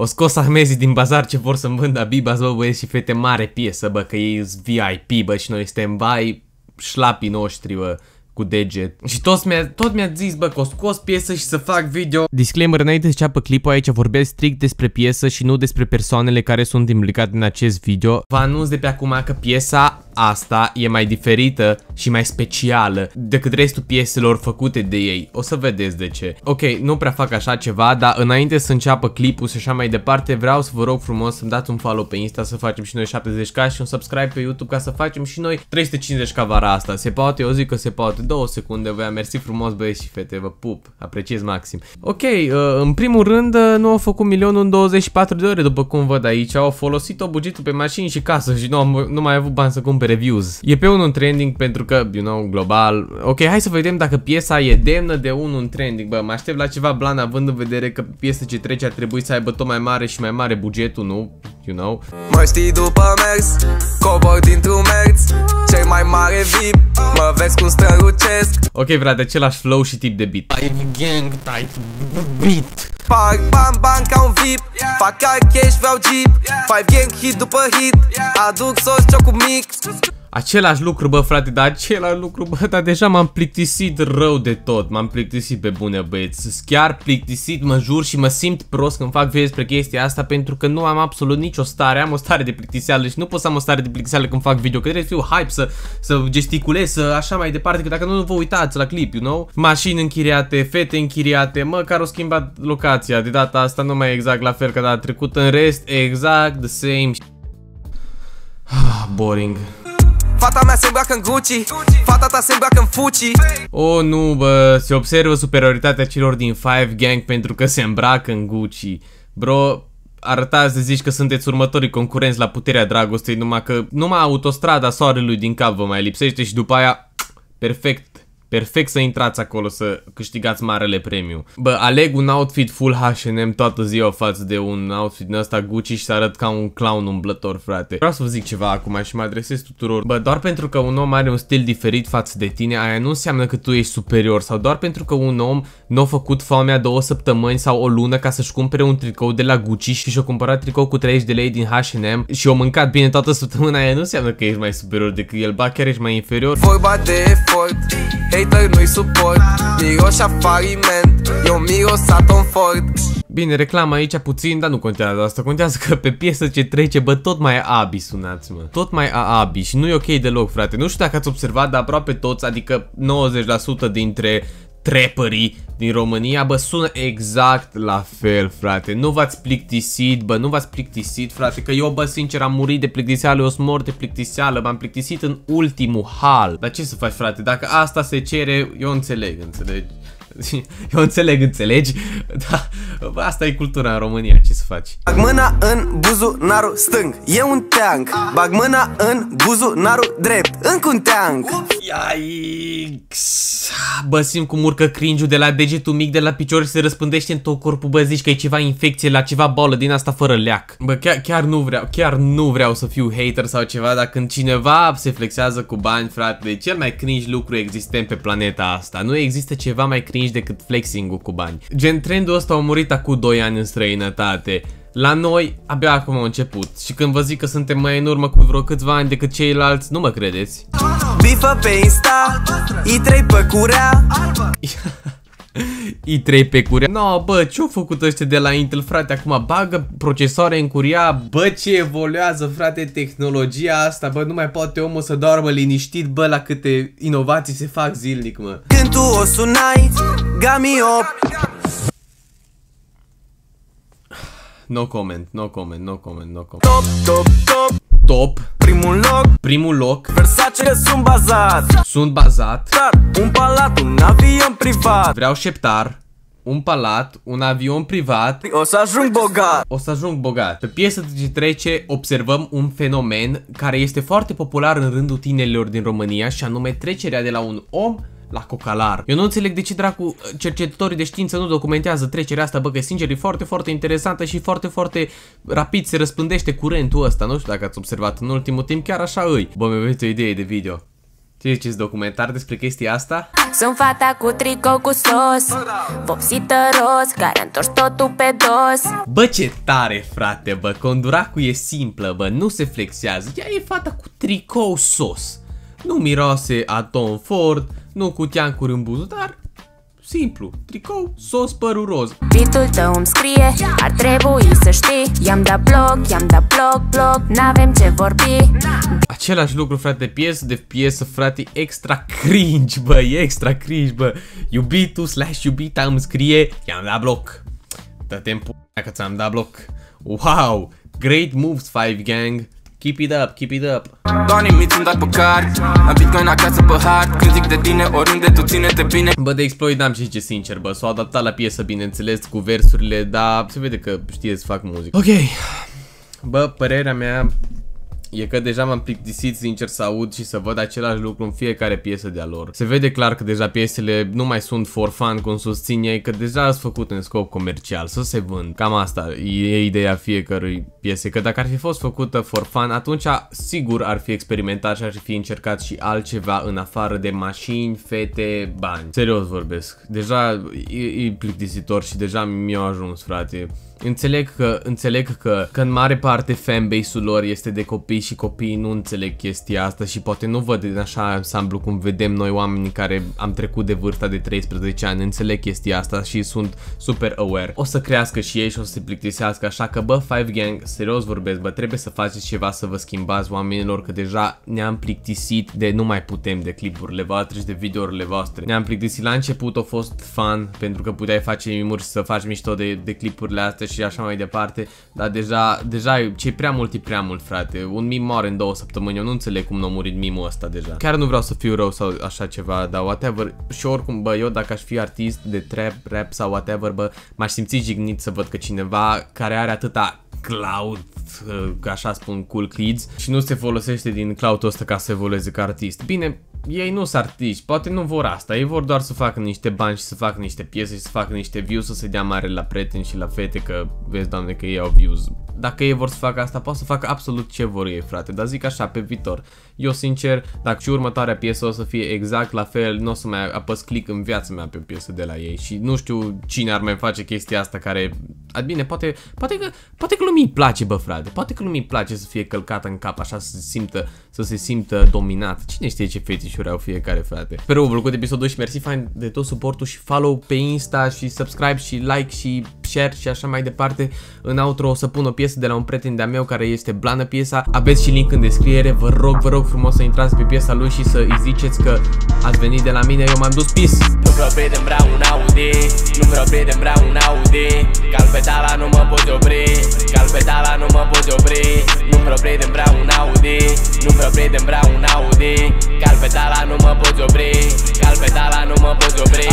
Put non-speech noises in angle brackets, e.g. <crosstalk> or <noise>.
O scos Ahmezi din bazar ce vor să-mi vândă Abibas, bă, băieți și fete, mare piesă, bă, că ei sunt VIP, bă, și noi suntem vai șlapii noștri, bă cu deget. Și tot mi-a, tot mi-a zis, bă, că o scos piesă și să fac video. Disclaimer, înainte să înceapă clipul aici, vorbesc strict despre piesă și nu despre persoanele care sunt implicate în acest video. Vă anunț de pe acum că piesa asta e mai diferită și mai specială decât restul pieselor făcute de ei. O să vedeți de ce. Ok, nu prea fac așa ceva, dar înainte să înceapă clipul și așa mai departe, vreau să vă rog frumos să-mi dați un follow pe Insta să facem și noi 70k și un subscribe pe YouTube ca să facem și noi 350k vara asta. Se poate? Eu zic că se poate. Două secunde, voi mersi frumos băieți și fete, vă pup, apreciez maxim. Ok, uh, în primul rând uh, nu au făcut milionul în 24 de ore după cum văd aici, au folosit-o bugetul pe mașini și casă și nu, nu mai avut bani să cumpere reviews. E pe unul în trending pentru că, you know, global. Ok, hai să vedem dacă piesa e demnă de unul în trending. Bă, mă aștept la ceva blan având în vedere că piesa ce trece ar trebui să aibă tot mai mare și mai mare bugetul, nu? You know? Mă știi după mers, cobor dintr-un merț, cei mai mare VIP, mă vezi cum strălucesc. Ok, frate, același flow și tip de beat. Five gang type beat. Fac bam bam ca un VIP Fac cash, vreau jeep Five gang hit după hit Aduc sos ciocu mic Același lucru, bă, frate, dar același lucru, bă, dar deja m-am plictisit rău de tot. M-am plictisit pe bune, băieți. Chiar plictisit, mă jur și mă simt prost când fac video despre chestia asta pentru că nu am absolut nicio stare. Am o stare de plictiseală și nu pot să am o stare de plictiseală când fac video, că trebuie să fiu hype, să, să gesticulez, să așa mai departe, că dacă nu, nu vă uitați la clip, you know? Mașini închiriate, fete închiriate, măcar o schimbat locația. De data asta nu mai e exact la fel ca data trecută, în rest, exact the same. Boring. Fata mea se îmbracă în Gucci. Fata ta se îmbracă în Fuci Oh, nu, bă, se observă superioritatea celor din Five Gang pentru că se îmbracă în Gucci. Bro, arătați de zici că sunteți următorii concurenți la puterea dragostei Numai că numai autostrada soarelui din cap vă mai lipsește și după aia Perfect Perfect să intrați acolo să câștigați marele premiu. Bă, aleg un outfit full H&M toată ziua față de un outfit din ăsta Gucci și să arăt ca un clown umblător, frate. Vreau să vă zic ceva acum și mă adresez tuturor. Bă, doar pentru că un om are un stil diferit față de tine, aia nu înseamnă că tu ești superior sau doar pentru că un om nu a făcut foamea două săptămâni sau o lună ca să-și cumpere un tricou de la Gucci și și-a cumpărat tricou cu 30 de lei din H&M și o mâncat bine toată săptămâna aia nu înseamnă că ești mai superior decât el, ba chiar ești mai inferior. Vorba de efort hater nu-i suport. Miros a faliment, eu miros a Ford Bine, reclam aici puțin, dar nu contează asta. Contează că pe piesă ce trece, bă, tot mai abi sunați-mă. Tot mai abi și nu e ok deloc, frate. Nu știu dacă ați observat, dar aproape toți, adică 90% dintre trapperii din România, bă, sună exact la fel, frate. Nu v-ați plictisit, bă, nu v-ați plictisit, frate, că eu, bă, sincer, am murit de plictiseală, eu sunt mort de plictiseală, m-am plictisit în ultimul hal. Dar ce să faci, frate? Dacă asta se cere, eu înțeleg, înțelegi? <laughs> Eu înțeleg, înțelegi? <laughs> Da, asta e cultura în România, ce să faci? Bag mâna în buzunarul stâng, e un teanc Bag mâna în buzunarul drept, încă un teanc Yikes. Bă, simt cum urcă cringe de la degetul mic de la picior și se răspândește în tot corpul. Bă, zici că e ceva infecție la ceva bolă din asta fără leac. Bă, chiar, chiar nu vreau, chiar nu vreau să fiu hater sau ceva Dar când cineva se flexează cu bani, frate, e cel mai cringe lucru existent pe planeta asta. Nu există ceva mai cringe nici decât flexing-ul cu bani. Gen, trendul ăsta a murit acum 2 ani în străinătate. La noi, abia acum a început. Și când vă zic că suntem mai în urmă cu vreo câțiva ani decât ceilalți, nu mă credeți. Bifă pe Insta, i3 pe curea. <laughs> i3 pe curea. No, bă, ce-au făcut ăștia de la Intel, frate? Acum bagă procesoare în curia. Bă, ce evoluează, frate, tehnologia asta. Bă, nu mai poate omul să doarmă liniștit, bă, la câte inovații se fac zilnic, mă. Când tu o sunai, Gami 8 No comment, no comment, no comment, no comment. Top, top, top. Top. Primul loc. Primul loc. Versace că sunt bazat. Sunt bazat. Dar un palat, un avion privat. Vreau șeptar un palat, un avion privat O să ajung bogat O să ajung bogat Pe piesă ce trece observăm un fenomen care este foarte popular în rândul tinerilor din România și anume trecerea de la un om la cocalar. Eu nu înțeleg de ce dracu cercetătorii de știință nu documentează trecerea asta, bă, că sincer e foarte, foarte interesantă și foarte, foarte rapid se răspândește curentul ăsta. Nu știu dacă ați observat în ultimul timp, chiar așa îi. Bă, mi-a venit o idee de video. Ce ziceți, documentar despre chestia asta? Sunt fata cu tricou cu sos Vopsită roz Care a întors totul pe dos Bă, ce tare, frate, bă, conduracul e simplă, bă, nu se flexează. Ea e fata cu tricou sos. Nu miroase a Tom Ford, nu cu teancuri în buzunar, Simplu, tricou, sos, părul roz. Bitul tău îmi scrie, ar trebui să știi. I-am dat blog, i-am dat blog, blog, n-avem ce vorbi. Același lucru, frate, piesă de piesă, frate, extra cringe, bă, e extra cringe, bă. Iubitul slash iubita îmi scrie, i-am dat bloc. Dă-te în că ți-am dat bloc. Wow, great moves, Five Gang Keep it up, keep it up. Banii mici îmi dat pe card Am bitcoin acasă pe hard Când zic de tine, oriunde tu ține-te bine. Bă, de Exploit n-am ce zice sincer, bă. S-au adaptat la piesă, bineînțeles, cu versurile Dar se vede că știe să fac muzică. Ok. Bă, părerea mea e că deja m-am plictisit sincer să aud și să văd același lucru în fiecare piesă de-a lor. Se vede clar că deja piesele nu mai sunt for fun cum susțin ei, că deja sunt făcute în scop comercial, să se vând. Cam asta e ideea fiecărui piese, că dacă ar fi fost făcută for fun, atunci sigur ar fi experimentat și ar fi încercat și altceva în afară de mașini, fete, bani. Serios vorbesc. Deja e, e plictisitor și deja mi-a ajuns, frate. Înțeleg că, înțeleg că, că în mare parte fanbase-ul lor este de copii și copiii nu înțeleg chestia asta și poate nu văd în așa ansamblu cum vedem noi oamenii care am trecut de vârsta de 13 ani, înțeleg chestia asta și sunt super aware. O să crească și ei și o să se plictisească, așa că bă, Five Gang, serios vorbesc, bă, trebuie să faceți ceva să vă schimbați oamenilor, că deja ne-am plictisit de nu mai putem de clipurile voastre și de videourile voastre. Ne-am plictisit la început, a fost fun, pentru că puteai face mimuri să faci mișto de, de clipurile astea și așa mai departe, dar deja, deja ce prea mult e prea mult, frate. Un mim moare în două săptămâni, eu nu înțeleg cum n-a murit mimul ăsta deja. Chiar nu vreau să fiu rău sau așa ceva, dar whatever. Și oricum, bă, eu dacă aș fi artist de trap, rap sau whatever, bă, m-aș simți jignit să văd că cineva care are atâta cloud, uh, așa spun, cool kids și nu se folosește din cloud-ul ăsta ca să evolueze ca artist. Bine, ei nu sunt artiști, poate nu vor asta, ei vor doar să facă niște bani și să facă niște piese și să facă niște views, să se dea mare la prieteni și la fete, că vezi, doamne, că ei au views. Dacă ei vor să facă asta, pot să facă absolut ce vor ei, frate, dar zic așa, pe viitor. Eu, sincer, dacă și următoarea piesă o să fie exact la fel, nu o să mai apăs click în viața mea pe o piesă de la ei și nu știu cine ar mai face chestia asta care... Bine, poate, poate că, poate că lumii place, bă, frate, poate că lumii place să fie călcată în cap, așa să se simtă, să se simtă dominat. Cine știe ce fetișuri au fiecare, frate. Sper că v-a plăcut episodul și mersi fain de tot suportul și follow pe Insta și subscribe și like și share și așa mai departe. În outro o să pun o piesă de la un prieten de-a meu care este blană piesa. Aveți și link în descriere. Vă rog, vă rog frumos să intrați pe piesa lui și să îi ziceți că ați venit de la mine. Eu m-am dus peace. Nu vreau prieten, vreau un Audi Nu vreau prieten, vreau un Audi Cal pedala, nu mă pot opri Cal pedala, nu mă pot opri Nu vreau prieten, vreau un Audi Nu vreau prieten, vreau un Audi Cal pedala, nu mă pot opri Cal pedala, nu mă pot opri